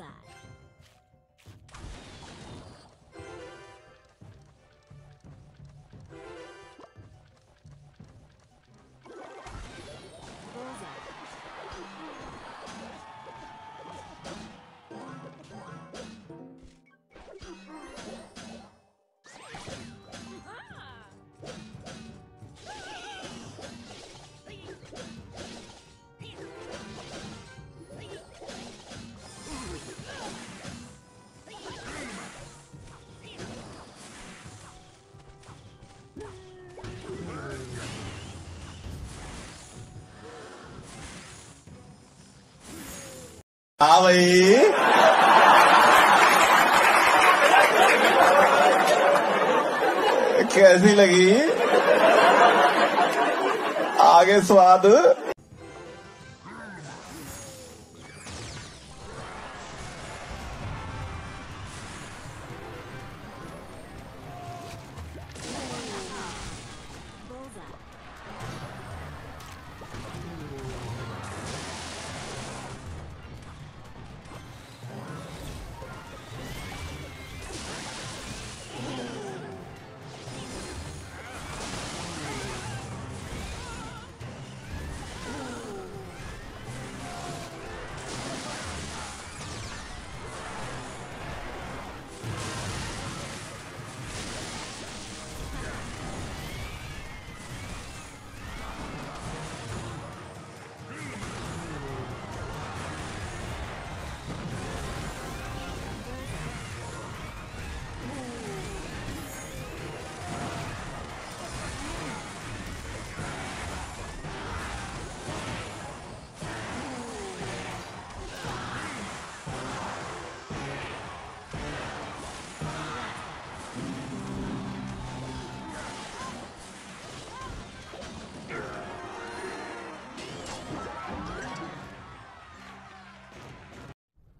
azar. हाँ भाई। कैसी लगी? आगे स्वाद।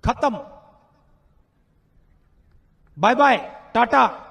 खत्म। Bye bye tata.